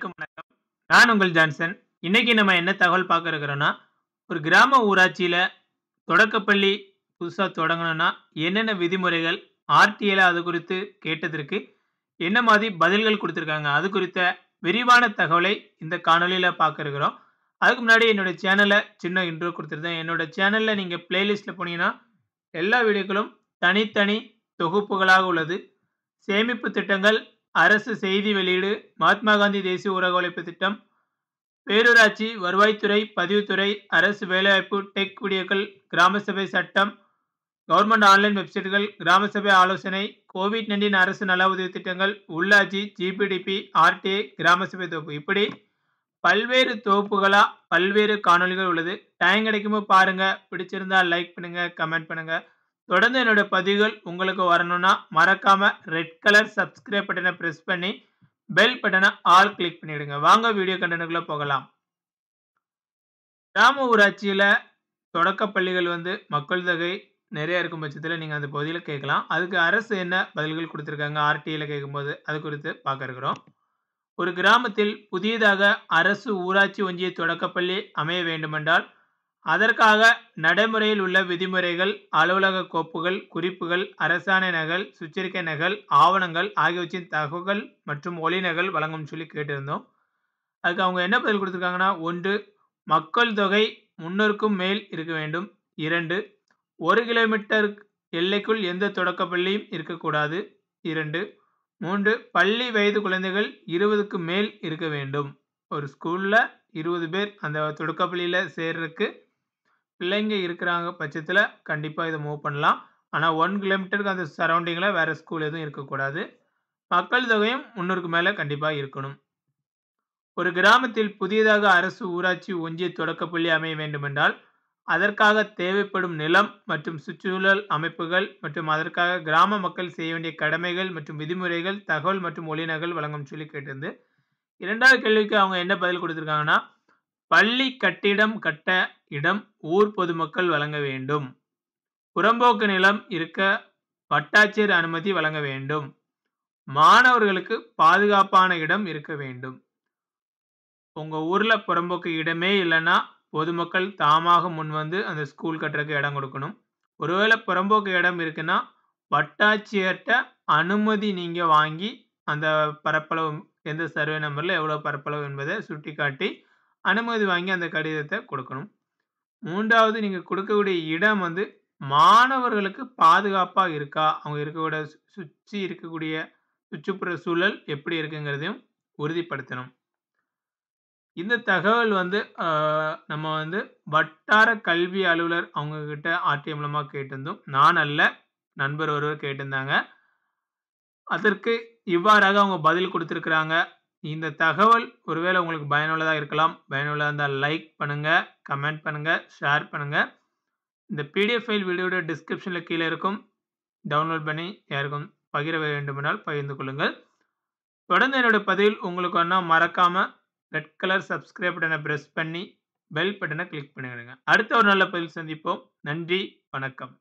அனைவருக்கும் வணக்கம். நான் உங்கள் ஜான்சன். இன்னைக்கு நம்ம என்ன தகவல் பார்க்க இருக்கிறோம்னா, ஒரு கிராம ஊராட்சியில தொடக்கப்பள்ளி புதுசா தொடங்கணும்னா, என்னென்ன விதிமுறைகள், ஆர்டிஏல அது குறித்து கேட்டதற்கு என்ன மாதிரி பதில்கள் கொடுத்துருக்காங்க அது குறித்த விரிவான தகவலை இந்த காணொளியில பார்க்க இருக்கிறோம். அதுக்கு முன்னாடி என்னோட சேனல சின்ன இன்ட்ரோ கொடுத்துருந்தேன் என்னோட சேனலில் நீங்க பிளேலிஸ்ட்டில் போனீங்கன்னா, எல்லா வீடியோக்களும் தனித்தனி தொகுப்புகளாக உள்ளது. சேமிப்பு திட்டங்கள், அரசு செய்தி வெளியீடு, மகாத்மா காந்தி தேசிய ஊரக உழைப்பு திட்டம், பேரூராட்சி, வருவாய்த்துறை, பதிவுத்துறை, அரசு வேலைவாய்ப்பு, டெக் வீடியோக்கள், கிராம சபை சட்டம், கவர்மெண்ட் ஆன்லைன் வெப்சைட்டுகள் கிராம சபை ஆலோசனை, கோவிட்-19 அரசு நல உதவி திட்டங்கள், உள்ளாட்சி, ஜிபிடிபி, ஆர்டிஏ, கிராம சபை தொகுப்பு. இப்படி பல்வேறு தொகுப்புகளாக பல்வேறு காணொளிகள் உள்ளது. டைம் கிடைக்கும்போது பாருங்கள் பிடிச்சிருந்தா லைக் பண்ணுங்கள் கமெண்ட் பண்ணுங்கள் தொடர்ந்து என்னோட பதிவுகள் உங்களுக்கு வரணும்னா, மறக்காம ரெட் கலர் சப்ஸ்கிரைப் பட்டனை பிரஸ் பண்ணி, பெல் பட்டனை ஆல் கிளிக் பண்ணிவிடுங்க வாங்க வீடியோ கன்டென்ட்க்குள்ள போகலாம். கிராம ஊராட்சியில் தொடக்கப்பள்ளிகள் வந்து மக்கள் தொகை நிறைய இருக்கும் பட்சத்தில் நீங்கள் அந்த பகுதியில் கேட்கலாம். அதுக்கு அரசு என்ன பதில்கள் கொடுத்துருக்காங்க ஆர்டிஐயில் கேட்கும்போது, அது குறித்து பார்க்க இருக்கிறோம். ஒரு கிராமத்தில் புதியதாக அரசு ஊராட்சி ஒன்றிய தொடக்கப்பள்ளி அமைய வேண்டுமென்றால், அதற்காக நடைமுறையில் உள்ள விதிமுறைகள், அலுவலக கோப்புகள், குறிப்புகள், அரசாணை நகல், சுற்றறிக்கை நகல், ஆவணங்கள் ஆகியவற்றின் தகவல் மற்றும் ஒலி நகல் வழங்கும்னு சொல்லி கேட்டிருந்தோம். அதுக்கு அவங்க என்ன பதில் கொடுத்துருக்காங்கன்னா ஒன்று மக்கள் தொகை 300க்கும் மேல் இருக்க வேண்டும். 2 1 கிலோமீட்டர் எல்லைக்குள் எந்த தொடக்கப்பள்ளியும் இருக்கக்கூடாது. 2 3 பள்ளி வயது குழந்தைகள் 20க்கு மேல் இருக்க வேண்டும். ஒரு ஸ்கூலில் இருபது பேர் அந்த தொடக்கப்பள்ளியில் சேர்றதுக்கு பிள்ளைங்க இருக்கிறாங்க பட்சத்தில் கண்டிப்பாக இதை மூவ் பண்ணலாம். ஆனால் ஒன் கிலோமீட்டருக்கு அந்த சரௌண்டிங்கில் வேறு ஸ்கூல் எதுவும் இருக்கக்கூடாது. மக்கள் தொகையும் முன்னூறுக்கு மேலே கண்டிப்பாக இருக்கணும். ஒரு கிராமத்தில் புதியதாக அரசு ஊராட்சி ஒன்றிய தொடக்கப்பள்ளி அமைய வேண்டுமென்றால், அதற்காக தேவைப்படும் நிலம் மற்றும் சுற்றுச்சூழல் அமைப்புகள் மற்றும் அதற்காக கிராம மக்கள் செய்ய வேண்டிய கடமைகள் மற்றும் விதிமுறைகள், தகவல் மற்றும் ஒளிநகல் வழங்கும் சொல்லி கேட்டிருந்து. இரண்டாவது கேள்விக்கு அவங்க என்ன பதில் கொடுத்துருக்காங்கன்னா பள்ளி கட்டிடம் கட்ட இடம் ஊர் பொதுமக்கள் வழங்க வேண்டும். புறம்போக்கு நிலம் இருக்க வட்டாட்சியர் அனுமதி வழங்க வேண்டும். மாணவர்களுக்கு பாதுகாப்பான இடம் இருக்க வேண்டும். உங்க ஊர்ல புறம்போக்கு இடமே இல்லைன்னா பொதுமக்கள் தாமாக முன்வந்து அந்த ஸ்கூல் கட்டுறதுக்கு இடம் கொடுக்கணும் ஒருவேளை புறம்போக்கு இடம் இருக்குன்னா, வட்டாட்சியர்கிட்ட அனுமதி நீங்க வாங்கி, அந்த பரப்பளவு எந்த சர்வே நம்பர்ல எவ்வளவு பரப்பளவு என்பதை சுட்டிக்காட்டி, அனுமதி வாங்கி அந்த கடிதத்தை கொடுக்கணும் மூன்றாவது நீங்கள் கொடுக்கக்கூடிய இடம் வந்து மாணவர்களுக்கு பாதுகாப்பாக இருக்கா? அவங்க இருக்கக்கூடிய சுற்றி இருக்கக்கூடிய சுற்றுப்புற சூழல் எப்படி இருக்குங்கிறதையும் உறுதிப்படுத்தணும். இந்த தகவல் வந்து நம்ம வந்து வட்டார கல்வி அலுவலர் அவங்க கிட்ட மூலமாக கேட்டிருந்தோம். நான் அல்ல, நண்பர் ஒருவர் கேட்டிருந்தாங்க. அதற்கு இவ்வாறாக அவங்க பதில் கொடுத்துருக்குறாங்க இந்த தகவல் ஒருவேளை உங்களுக்கு பயனுள்ளதாக இருக்கலாம். பயனுள்ளதாக இருந்தால் லைக் பண்ணுங்கள் கமெண்ட் பண்ணுங்கள் ஷேர் பண்ணுங்கள் இந்த பிடிஎஃப் ஃபைல் வீடியோட டிஸ்கிரிப்ஷனில் கீழே இருக்கும். டவுன்லோட் பண்ணி யாருக்கும் பகிர வேண்டுமானால் பகிர்ந்து கொள்ளுங்கள். தொடர்ந்து என்னோட பதிவில் உங்களுக்கு வரணும்னா மறக்காமல் ரெட் கலர் சப்ஸ்கிரைப் பட்டனை ப்ரெஸ் பண்ணி, பெல் பட்டனை கிளிக் பண்ணிடுங்க. அடுத்த ஒரு நல்ல பதில் சந்திப்போம். நன்றி, வணக்கம்.